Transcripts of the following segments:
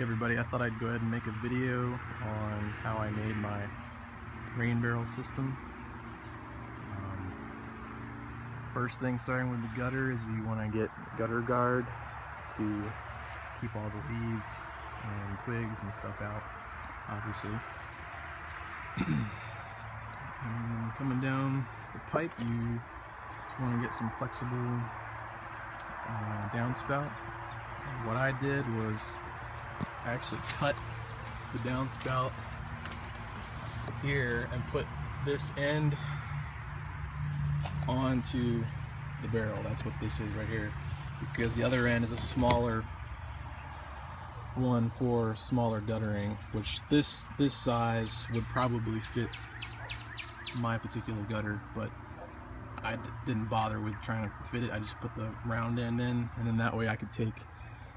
Hey everybody, I thought I'd go ahead and make a video on how I made my rain barrel system. Um, first thing starting with the gutter is you want to get gutter guard to keep all the leaves and twigs and stuff out, obviously. coming down the pipe you want to get some flexible uh, downspout. What I did was actually cut the downspout here and put this end onto the barrel. That's what this is right here. Because the other end is a smaller one for smaller guttering, which this this size would probably fit my particular gutter, but I didn't bother with trying to fit it. I just put the round end in, and then that way I could take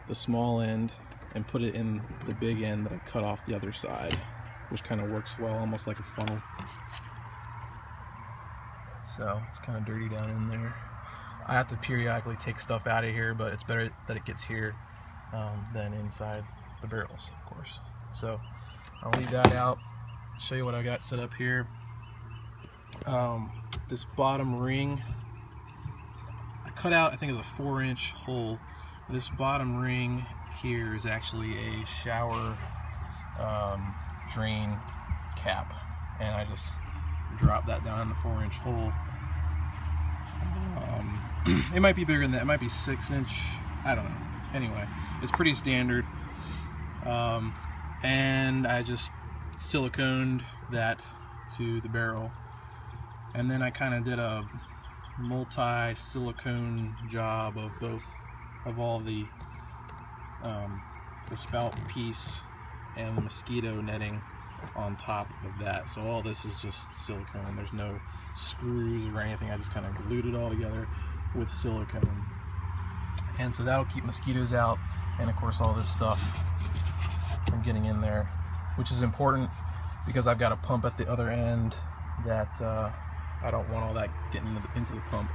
the small end and put it in the big end that I cut off the other side, which kind of works well, almost like a funnel. So it's kind of dirty down in there. I have to periodically take stuff out of here, but it's better that it gets here um, than inside the barrels, of course. So I'll leave that out, show you what I got set up here. Um, this bottom ring, I cut out, I think it's a four inch hole. This bottom ring here is actually a shower um, drain cap. And I just drop that down in the four inch hole. Um, it might be bigger than that. It might be six inch. I don't know. Anyway it's pretty standard. Um, and I just siliconed that to the barrel. And then I kind of did a multi silicone job of both of all the um, the spout piece and the mosquito netting on top of that. So all this is just silicone. There's no screws or anything. I just kind of glued it all together with silicone. And so that'll keep mosquitoes out and of course all this stuff from getting in there, which is important because I've got a pump at the other end that uh, I don't want all that getting into the, into the pump.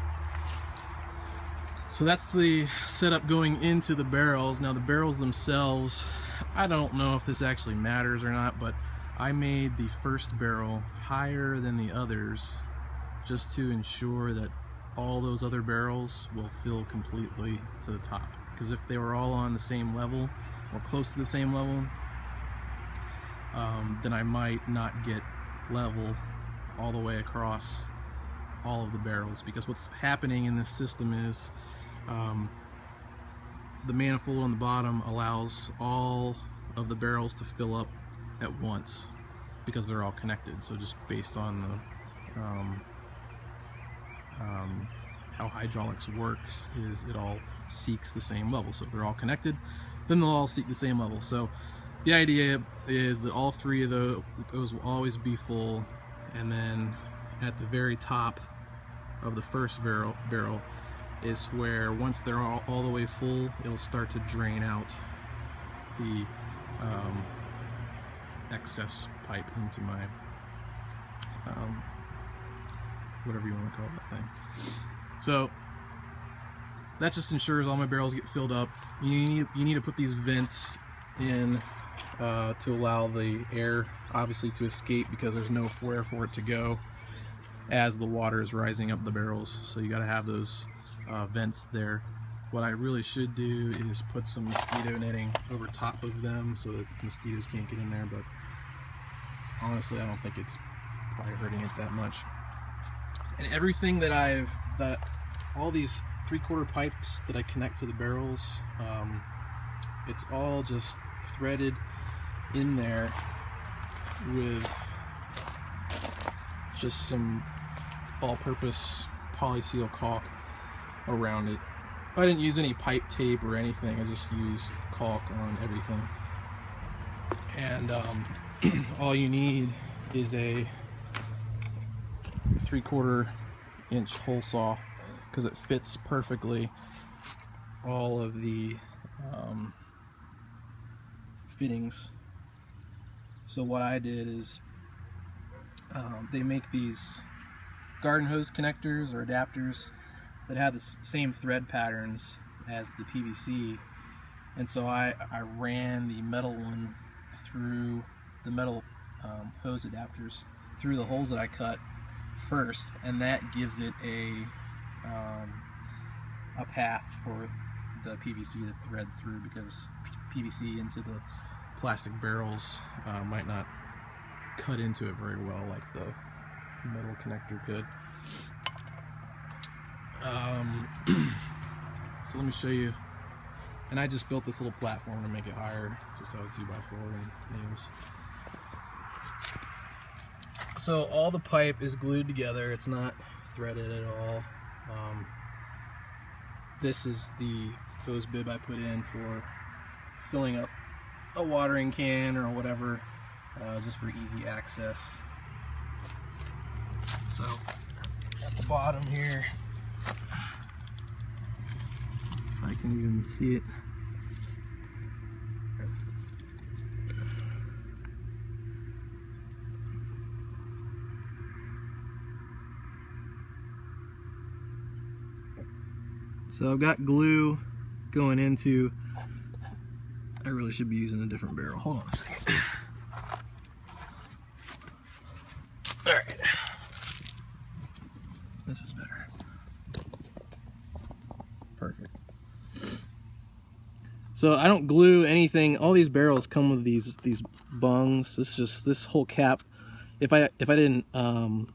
So that's the setup going into the barrels. Now the barrels themselves, I don't know if this actually matters or not, but I made the first barrel higher than the others just to ensure that all those other barrels will fill completely to the top. Because if they were all on the same level or close to the same level, um, then I might not get level all the way across all of the barrels because what's happening in this system is um, the manifold on the bottom allows all of the barrels to fill up at once because they're all connected. So just based on the um, um, how hydraulics works is it all seeks the same level. So if they're all connected, then they'll all seek the same level. So the idea is that all three of those, those will always be full and then at the very top of the first barrel, barrel is where once they're all, all the way full, it'll start to drain out the um, excess pipe into my, um, whatever you want to call that thing. So that just ensures all my barrels get filled up. You need, you need to put these vents in uh, to allow the air obviously to escape because there's nowhere for it to go as the water is rising up the barrels. So you got to have those uh, vents there. What I really should do is put some mosquito netting over top of them so that mosquitoes can't get in there, but honestly I don't think it's probably hurting it that much. And everything that I've, that all these three-quarter pipes that I connect to the barrels, um, it's all just threaded in there with just some all-purpose polyseal caulk around it. I didn't use any pipe tape or anything, I just used caulk on everything. And um, all you need is a three quarter inch hole saw because it fits perfectly all of the um, fittings. So what I did is um, they make these garden hose connectors or adapters that have the same thread patterns as the PVC and so I, I ran the metal one through the metal um, hose adapters through the holes that I cut first, and that gives it a um, a path for the PVC to thread through because PVC into the plastic barrels uh, might not cut into it very well like the metal connector could. Um, so let me show you. And I just built this little platform to make it higher, just out of 2x4 and nails. So all the pipe is glued together. It's not threaded at all. Um, this is the hose bib I put in for filling up a watering can or whatever, uh, just for easy access. So at the bottom here, if I can even see it. So I've got glue going into, I really should be using a different barrel. Hold on a second. All right. This is better. Perfect. So I don't glue anything. All these barrels come with these these bungs. This just this whole cap. If I if I didn't um,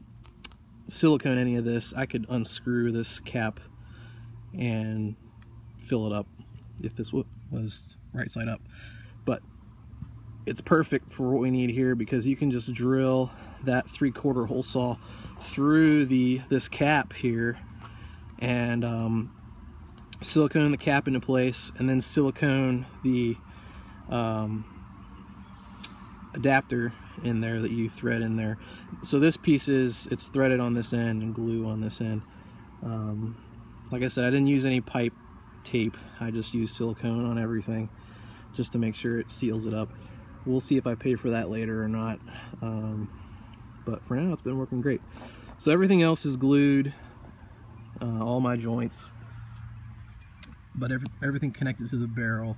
silicone any of this, I could unscrew this cap and fill it up if this was right side up. But it's perfect for what we need here because you can just drill that three quarter hole saw through the this cap here and um, silicone the cap into place and then silicone the um, adapter in there that you thread in there. So this piece is, it's threaded on this end and glue on this end. Um, like I said, I didn't use any pipe tape. I just used silicone on everything just to make sure it seals it up. We'll see if I pay for that later or not. Um, but for now, it's been working great. So everything else is glued, uh, all my joints, but every, everything connected to the barrel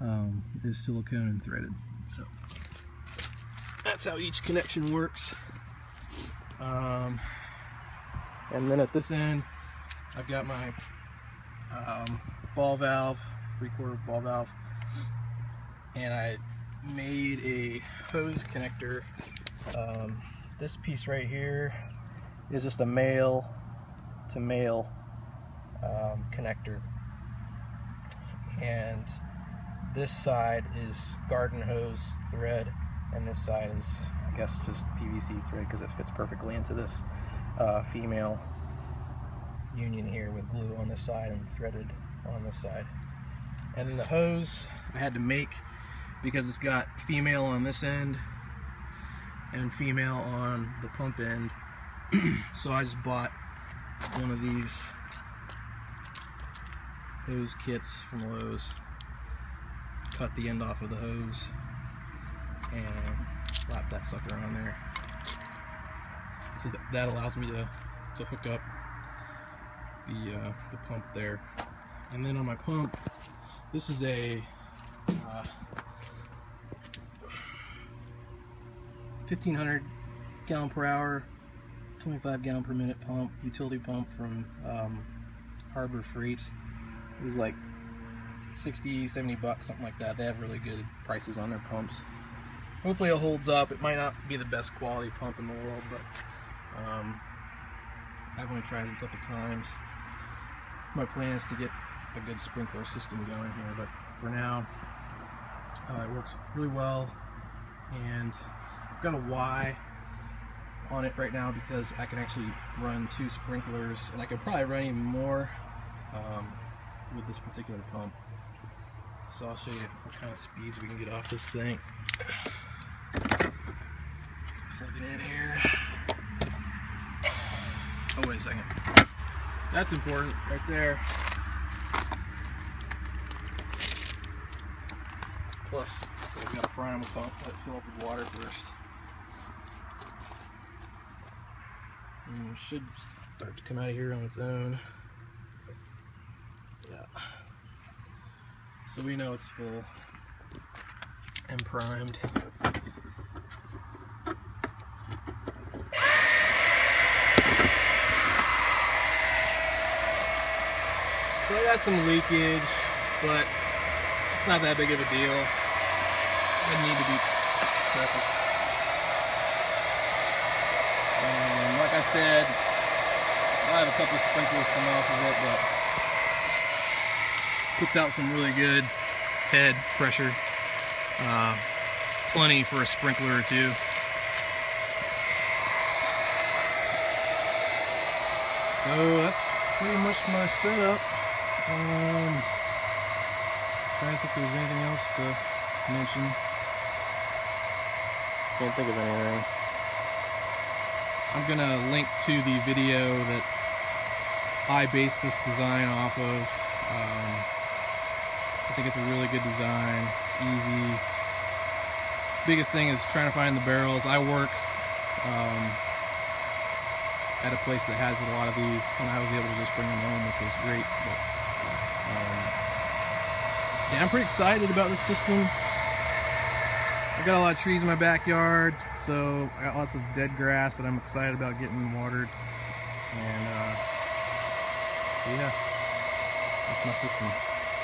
um, is silicone and threaded. So that's how each connection works. Um, and then at this end, I've got my um, ball valve, three quarter ball valve, and I made a hose connector. Um, this piece right here is just a male to male um, connector. And this side is garden hose thread, and this side is, I guess, just PVC thread because it fits perfectly into this uh, female union here with glue on this side and threaded on this side. And then the hose I had to make because it's got female on this end and female on the pump end. so I just bought one of these hose kits from Lowe's. Cut the end off of the hose and slap that sucker on there. So that, that allows me to, to hook up the, uh, the pump there. And then on my pump, this is a uh, 1500 gallon per hour, 25 gallon per minute pump, utility pump from um, Harbor Freight. It was like 60, 70 bucks, something like that. They have really good prices on their pumps. Hopefully it holds up. It might not be the best quality pump in the world, but um, I've only tried it a couple times my plan is to get a good sprinkler system going here, but for now, uh, it works really well. And I've got a Y on it right now because I can actually run two sprinklers, and I could probably run even more um, with this particular pump. So I'll show you what kind of speeds we can get off this thing. Plug it in here. Oh, wait a second. That's important right there. Plus, we got the pump, let it fill up with water first. And it should start to come out of here on its own. Yeah. So we know it's full and primed. So I got some leakage, but it's not that big of a deal. Doesn't need to be perfect. And like I said, I have a couple sprinklers come off of it, but puts out some really good head pressure. Uh, plenty for a sprinkler or two. So that's pretty much my setup. Um, trying to think if there's anything else to mention. Can't think of anything. I'm gonna link to the video that I based this design off of. Um, think it's a really good design. It's easy. Biggest thing is trying to find the barrels. I work um, at a place that has a lot of these, and I was able to just bring them home, which was great. But, um, yeah, I'm pretty excited about this system. I've got a lot of trees in my backyard, so I got lots of dead grass that I'm excited about getting watered. And uh, yeah, that's my system.